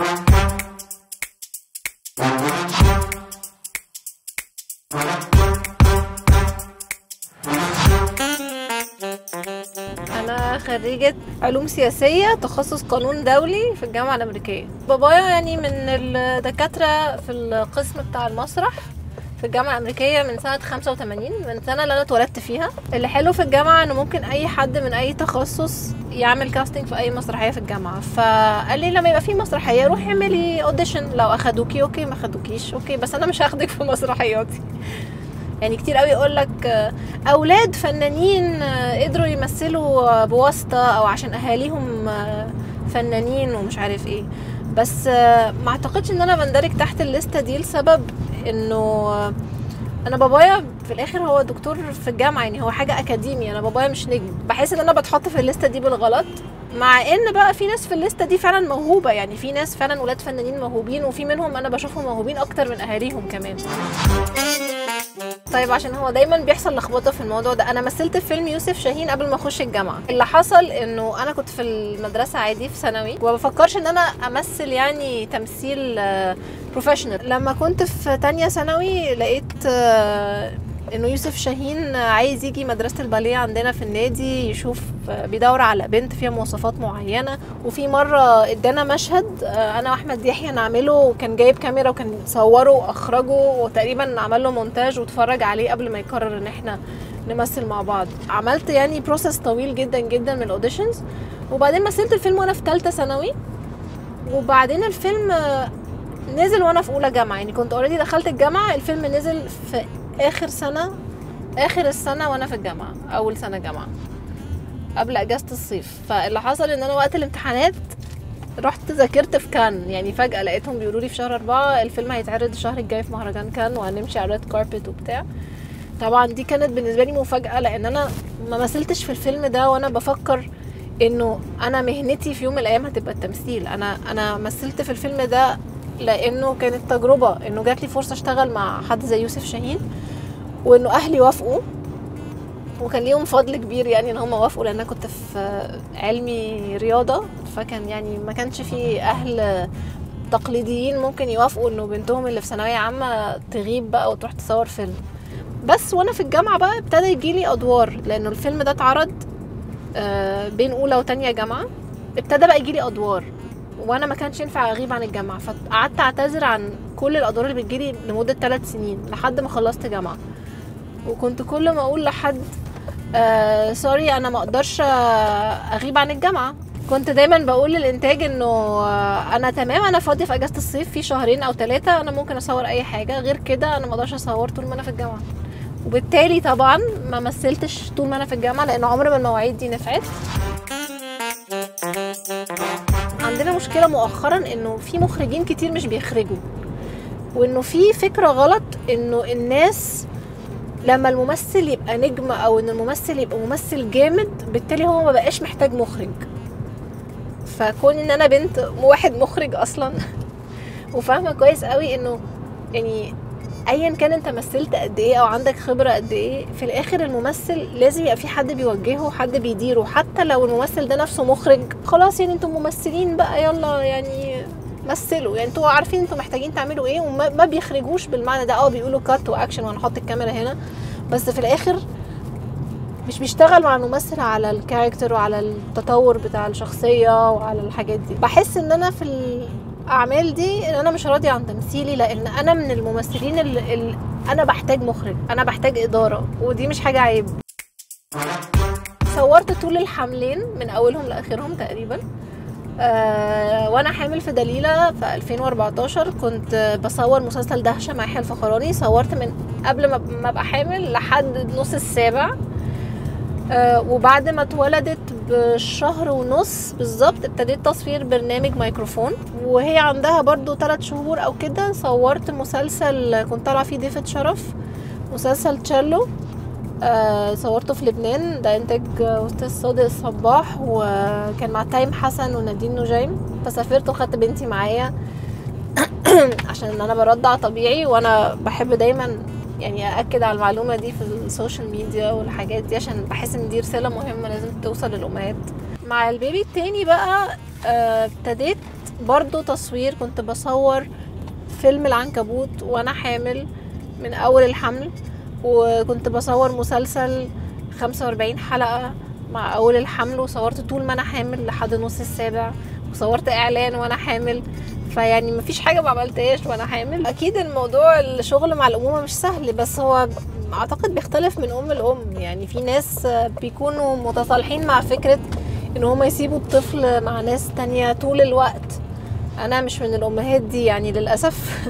أنا خريجة علوم سياسية تخصص قانون دولي في الجامعة الأمريكية. بابايا يعني من الدكاترة في القسم بتاع المسرح. في الجامعة الأمريكية من سنة 85 من السنة اللي أنا اتولدت فيها. اللي حلو في الجامعة إنه ممكن أي حد من أي تخصص يعمل casting في أي مسرحية في الجامعة. فقال لي لما يبقى في مسرحية روحي اعملي audition لو أخدوكي okay ما أخدوكيش okay بس أنا مش هاخدك في مسرحياتي. يعني كتير قوي يقول لك أولاد فنانين قدروا يمثلوا بواسطة أو عشان أهاليهم فنانين ومش عارف إيه. بس ما أعتقدش إن أنا بندرج تحت الليستة دي لسبب انه أنا بابايا في الآخر هو دكتور في الجامعة يعني هو حاجة أكاديمي أنا بابايا مش نجم. بحس إن أنا بتحط في الليستة دي بالغلط مع إن بقى في ناس في الليستة دي فعلا موهوبة يعني في ناس فعلا ولاد فنانين موهوبين وفي منهم أنا بشوفهم موهوبين أكتر من أهاليهم كمان. طيب عشان هو دايما بيحصل لخبطة في الموضوع ده أنا مثلت في فيلم يوسف شاهين قبل ما أخش الجامعة. اللي حصل إنه أنا كنت في المدرسة عادي في ثانوي وما بفكرش إن أنا أمثل يعني تمثيل professional لما كنت في تانية ثانوي لقيت انه يوسف شاهين عايز يجي مدرسة الباليه عندنا في النادي يشوف بيدور على بنت فيها مواصفات معينة. وفي مرة ادانا مشهد أنا وأحمد يحيى نعمله وكان جايب كاميرا وكان صوره وأخرجه وتقريبا عمل له مونتاج واتفرج عليه قبل ما يقرر إن إحنا نمثل مع بعض. عملت يعني process طويل جدا جدا من ال auditions وبعدين مثلت الفيلم وأنا في ثالثه ثانوي. وبعدين الفيلم نزل وأنا في أولى جامعة. يعني كنت already دخلت الجامعة الفيلم نزل في آخر سنة آخر السنة وأنا في الجامعة أول سنة جامعة قبل أجازة الصيف. فاللي حصل إن أنا وقت الامتحانات رحت ذاكرت في كان. يعني فجأة لقيتهم بيقولوا لي في شهر أربعة الفيلم هيتعرض الشهر الجاي في مهرجان كان وهنمشي على red carpet وبتاع. طبعا دي كانت بالنسبة لي مفاجأة لأن أنا ما مثلتش في الفيلم ده وأنا بفكر إنه أنا مهنتي في يوم من الأيام هتبقى التمثيل. أنا أنا مثلت في الفيلم ده لأنه كانت تجربة إنه جات لي فرصة أشتغل مع حد زي يوسف شاهين. وإنه أهلي وافقوا. وكان ليهم فضل كبير يعني إن هم وافقوا لأن أنا كنت في علمي رياضة. فكان يعني ما كانش في أهل تقليديين ممكن يوافقوا إنه بنتهم اللي في ثانوية عامة تغيب بقى وتروح تصور فيلم. بس وأنا في الجامعة بقى ابتدى يجيلي أدوار لأنه الفيلم ده اتعرض بين أولى وتانية جامعة ابتدى بقى يجيلي أدوار. وأنا ما كانش ينفع أغيب عن الجامعة فقعدت أعتذر عن كل الأدوار اللي بتجيلي لمدة ثلاث سنين لحد ما خلصت جامعة. وكنت كل ما أقول لحد آه سوري أنا ما أقدرش أغيب عن الجامعة. كنت دايما بقول للإنتاج إنه آه أنا تمام أنا فاضيه في أجازة الصيف في شهرين أو ثلاثة أنا ممكن أصور أي حاجة. غير كده أنا ما أقدرش أصور طول ما أنا في الجامعة. وبالتالي طبعا ما مثلتش طول ما أنا في الجامعة لأن عمر ما المواعيد دي نفعت. عندنا مشكلة مؤخرا إنه في مخرجين كتير مش بيخرجوا وإنه في فكرة غلط إنه الناس لما الممثل يبقى نجم أو إن الممثل يبقى ممثل جامد بالتالي هو ما بقاش محتاج مخرج. فكون إن أنا بنت واحد مخرج أصلا وفاهمة كويس قوي إنه يعني ايا كان أنت مثلت قد إيه أو عندك خبرة قد إيه في الآخر الممثل لازم يبقى في حد بيوجهه حد بيديره. حتى لو الممثل ده نفسه مخرج خلاص يعني أنتم ممثلين بقى يلا يعني مثلوا. يعني أنتوا عارفين أنتوا محتاجين تعملوا إيه وما بيخرجوش بالمعنى ده. آه بيقولوا cut و action وهنحط الكاميرا هنا. بس في الآخر مش بيشتغل مع الممثل على ال character وعلى التطور بتاع الشخصية وعلى الحاجات دي. بحس إن أنا في الأعمال دي إن أنا مش راضية عن تمثيلي لأن أنا من الممثلين اللي, اللي أنا بحتاج مخرج أنا بحتاج إدارة ودي مش حاجة عيب. صورت طول الحملين من أولهم لآخرهم تقريبا. آه وأنا حامل في دليلة في 2014 كنت بصور مسلسل دهشة مع يحيى الفخراني. صورت من قبل ما أبقى حامل لحد نص السابع. آه وبعد ما اتولدت بشهر ونص بالظبط ابتديت تصوير برنامج ميكروفون وهي عندها برضو ثلاث شهور أو كده صورت مسلسل كنت طالعة فيه ضيفة شرف مسلسل تشيلو آه صورته في لبنان. ده إنتاج أستاذ صادق الصباح وكان مع تيم حسن ونادين نجيم. فسافرت وخدت بنتي معايا عشان أنا برضع طبيعي وأنا بحب دايما يعني أأكد على المعلومة دي في ال social media والحاجات دي عشان بحس إن دي رسالة مهمة لازم توصل للأمهات. مع البيبي التاني بقى ابتديت برضو تصوير. كنت بصور فيلم العنكبوت وأنا حامل من أول الحمل. وكنت بصور مسلسل 45 حلقة مع أول الحمل وصورت طول ما أنا حامل لحد نص السابع وصورت إعلان وأنا حامل. فيعني مفيش حاجة ما عملتهاش وأنا حامل. أكيد الموضوع الشغل مع الأمومة مش سهل بس هو أعتقد بيختلف من أم لأم. يعني في ناس بيكونوا متصالحين مع فكرة إن هما يسيبوا الطفل مع ناس تانية طول الوقت. أنا مش من الأمهات دي يعني للأسف.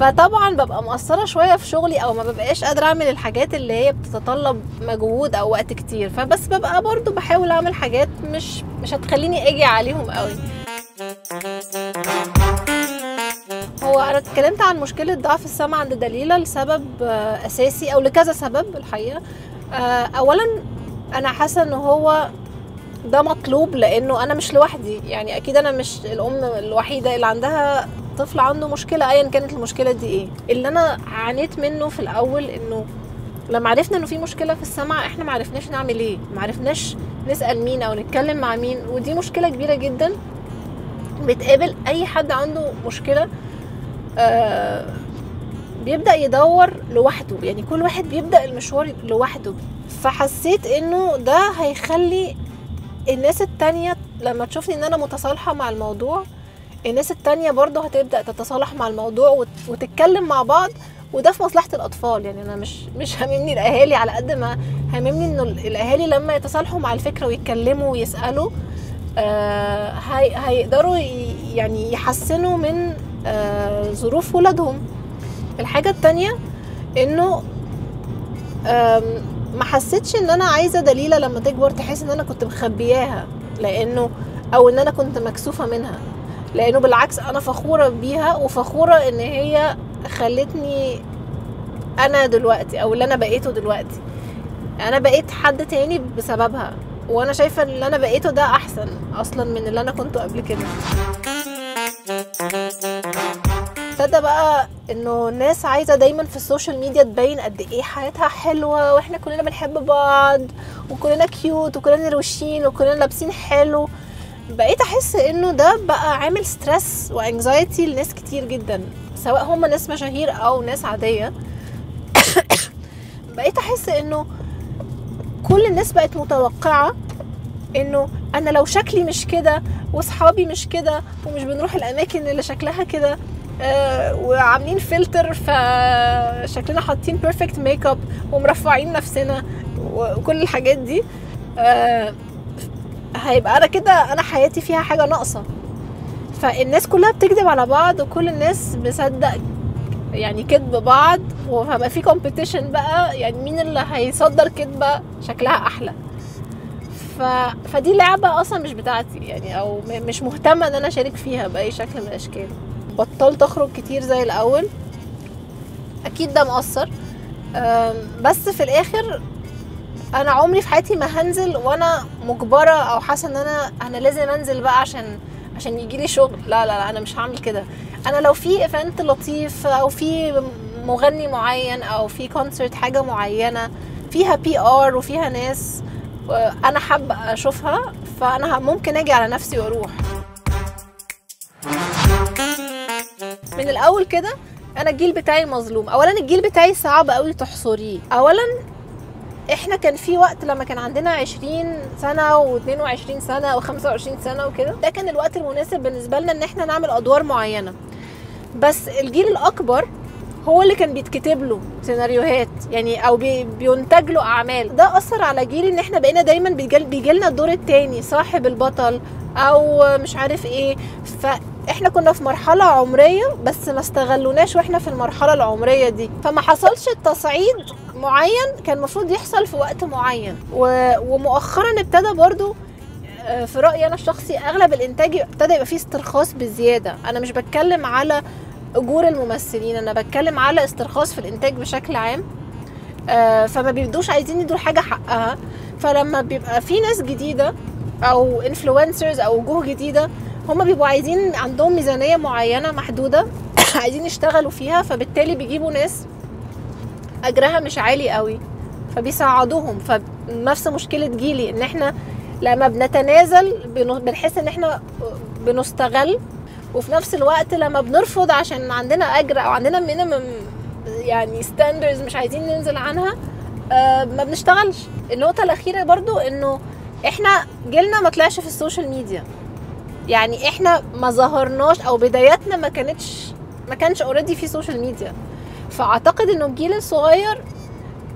فطبعا ببقى مقصرة شوية في شغلي أو ما ببقاش قادرة أعمل الحاجات اللي هي بتتطلب مجهود أو وقت كتير. فبس ببقى برضو بحاول أعمل حاجات مش مش هتخليني أجي عليهم قوي هو أنا اتكلمت عن مشكلة ضعف السمع عند دليلة لسبب أساسي أو لكذا سبب الحقيقة. اولا أنا حاسة إن هو ده مطلوب لأنه أنا مش لوحدي. يعني أكيد أنا مش الأم الوحيدة اللي عندها طفل عنده مشكلة ايا كانت المشكلة دي إيه؟ اللي أنا عانيت منه في الأول إنه لما عرفنا إنه في مشكلة في السمع إحنا ما عرفناش نعمل إيه ما عرفناش نسأل مين أو نتكلم مع مين ودي مشكلة كبيرة جدا. بتقابل أي حد عنده مشكلة آه بيبدأ يدور لوحده يعني كل واحد بيبدأ المشوار لوحده. فحسيت إنه ده هيخلي الناس التانية لما تشوفني إن أنا متصالحة مع الموضوع الناس التانية برضه هتبدأ تتصالح مع الموضوع وتتكلم مع بعض وده في مصلحة الأطفال. يعني أنا مش مش هاممني الأهالي على قد ما هاممني إنه الأهالي لما يتصالحوا مع الفكرة ويتكلموا ويسألوا آه هي هيقدروا يعني يحسنوا من آه ظروف ولادهم. الحاجة التانية إنه ما حسيتش إن أنا عايزة دليله لما تكبر تحس إن أنا كنت مخبياها لأنه أو إن أنا كنت مكسوفة منها. لأنه بالعكس أنا فخورة بيها وفخورة إن هي خلتني أنا دلوقتي أو اللي أنا بقيته دلوقتي. أنا بقيت حد تاني بسببها وأنا شايفة إن اللي أنا بقيته ده أحسن أصلا من اللي أنا كنت قبل كده. ابتدى بقى إنه الناس عايزة دايما في ال social media تبين قد إيه حياتها حلوة وإحنا كلنا بنحب بعض وكلنا cute وكلنا روشين وكلنا لابسين حلو. بقيت أحس إنه ده بقى عامل stress و anxiety لناس كتير جدا سواء هم ناس مشاهير أو ناس عادية. بقيت أحس إنه كل الناس بقت متوقعة إنه أنا لو شكلي مش كده وأصحابي مش كده ومش بنروح الأماكن اللي شكلها كده آه وعاملين فلتر فشكلنا حاطين perfect makeup ومرفعين نفسنا وكل الحاجات دي. آه هيبقى أنا كده أنا حياتي فيها حاجة ناقصة. فالناس كلها بتكذب على بعض وكل الناس مصدق يعني كذب بعض وهبقى في كومبيتيشن بقى يعني مين اللي هيصدر كذبة شكلها أحلى. ف... فدي لعبة أصلا مش بتاعتي يعني أو مش مهتمه إن أنا أشارك فيها بأي شكل من الأشكال. بطلت أخرج كتير زي الأول. أكيد ده مؤثر بس في الآخر أنا عمري في حياتي ما هنزل وأنا مجبرة أو حاسة ان أنا أنا لازم انزل بقى عشان عشان يجي لي شغل. لا لا لا أنا مش هعمل كده. أنا لو في event لطيف أو في مغني معين أو في concert حاجة معينة فيها PR وفيها ناس أنا حابة اشوفها فانا ممكن أجي على نفسي وأروح. من الأول كده أنا الجيل بتاعي مظلوم. اولا الجيل بتاعي صعب قوي تحصريه. اولا إحنا كان في وقت لما كان عندنا 20 سنة و22 سنة و25 سنة وكده. ده كان الوقت المناسب بالنسبة لنا إن إحنا نعمل أدوار معينة. بس الجيل الأكبر هو اللي كان بيتكتب له سيناريوهات يعني أو بي بينتج له أعمال. ده أثر على جيل إن إحنا بقينا دايما بيجي لنا الدور التاني صاحب البطل أو مش عارف إيه. فاحنا كنا في مرحلة عمرية بس ما استغلوناش وإحنا في المرحلة العمرية دي. فما حصلش التصعيد معين كان المفروض يحصل في وقت معين. ومؤخرا ابتدى برضو في رأيي أنا الشخصي أغلب الإنتاج ابتدى يبقى فيه استرخاص بزيادة. أنا مش بتكلم على أجور الممثلين أنا بتكلم على استرخاص في الإنتاج بشكل عام. آه فما بيبدوش عايزين يدوا حاجة حقها. فلما بيبقى في ناس جديدة أو انفلونسرز أو وجوه جديدة هم بيبقوا عايزين عندهم ميزانية معينة محدودة عايزين يشتغلوا فيها فبالتالي بيجيبوا ناس أجرها مش عالي قوي فبيساعدوهم فنفس مشكلة جيلي إن إحنا لما بنتنازل بنحس إن إحنا بنستغل وفي نفس الوقت لما بنرفض عشان عندنا أجر أو عندنا minimum يعني standards مش عايزين ننزل عنها آه ما بنشتغلش. النقطة الأخيرة برضو إنه إحنا جيلنا ما طلعش في ال social media. يعني إحنا ما ظهرناش أو بداياتنا ما كانتش ما كانش already في social media فأعتقد إنه الجيل الصغير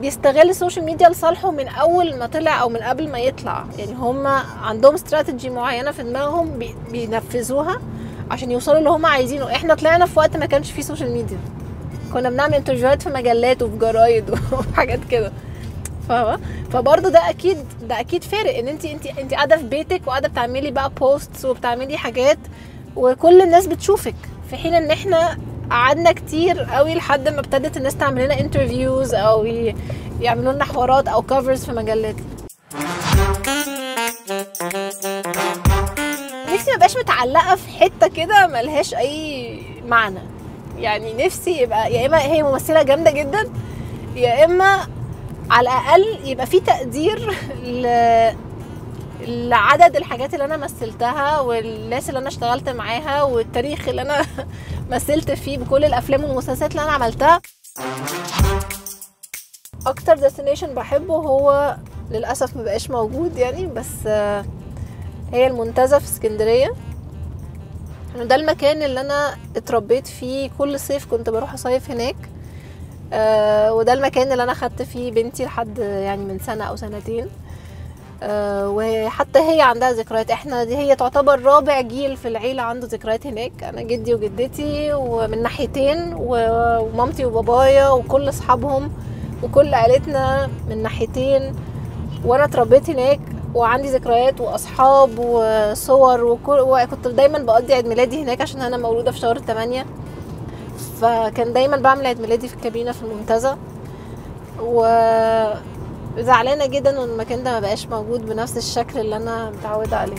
بيستغل ال social media لصالحه من أول ما طلع أو من قبل ما يطلع. يعني هم عندهم استراتيجي معينة في دماغهم بي- بينفذوها عشان يوصلوا اللي هم عايزينه. إحنا طلعنا في وقت ما كانش فيه social media كنا بنعمل interviewهات في مجلات وفي جرايد وحاجات كده. فاهمة؟ فبرضه ده أكيد ده أكيد فارق إن انت انت انت قاعدة في بيتك وقاعدة بتعملي بقى posts وبتعملي حاجات وكل الناس بتشوفك. في حين إن إحنا قعدنا كتير قوي لحد ما ابتدت الناس تعمل لنا انترفيوز أو يعملوا لنا حوارات أو كفرز في مجلات نفسي ما بقاش متعلقة في حتة كده ملهاش أي معنى يعني نفسي يبقى يا إما هي ممثلة جامدة جدا يا إما على الأقل يبقى في تقدير. لعدد الحاجات اللي أنا مثلتها والناس اللي أنا اشتغلت معاها والتاريخ اللي أنا مثلت فيه بكل الأفلام والمسلسلات اللي أنا عملتها. أكتر ديستنيشن بحبه هو للأسف مبقاش موجود يعني بس آه، هي المنتزه في اسكندرية. ده المكان اللي أنا اتربيت فيه كل صيف كنت بروح أصيف هناك. آه وده المكان اللي أنا خدت فيه بنتي لحد يعني من سنة أو سنتين. وحتى هي عندها ذكريات. إحنا دي هي تعتبر رابع جيل في العيلة عنده ذكريات هناك. أنا جدي وجدتي ومن ناحيتين ومامتي وبابايا وكل أصحابهم وكل عيلتنا من ناحيتين. وأنا اتربيت هناك وعندي ذكريات وأصحاب وصور وكل وكنت دايما بقضي عيد ميلادي هناك عشان أنا مولودة في شهر 8 فكان دايما بعمل عيد ميلادي في الكابينة في المنتزه. و زعلانة جدا ان المكان ده ما بقاش موجود بنفس الشكل اللي أنا متعودة عليه.